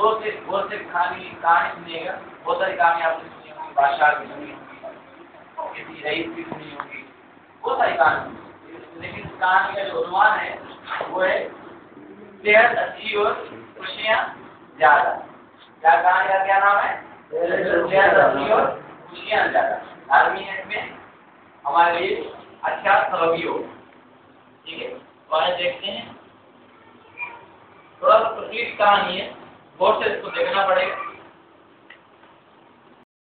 दो से दो से कहानी कहानी सुनिएगा। बहुत सारी कहानी आपने सुनी होगी, बादशाह की सुनी होगी, किसी रईस की सुनी होगी। बहुत सारी कहानी लेकिन कहानी का जो अनुमान है, वो है सेहत अच्छी और खुशियाँ ज़्यादा। क्या कहानी का क्या नाम है? सेहत अच्छी और खुशियाँ ज़्यादा। धार्मिक है इसमें, हमारे लिए अच्छा सबबी हो। ठीक है तो देखते हैं। थोड़ा सा तकलीफ़ कहानी है। गौर से इसको देखना पड़ेगा।